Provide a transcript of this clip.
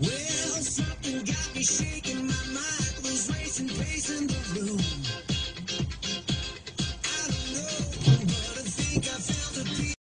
Well, something got me shaking. My mind was racing, pacing the room.